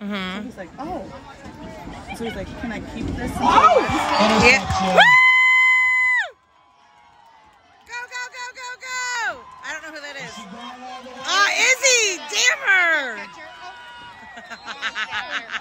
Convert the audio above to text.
Mm-hmm. So he's like, oh. So he's like, can I keep this? Oh! Yeah. Go, go, go, go, go! I don't know who that is. Ah, Izzy! Damn her!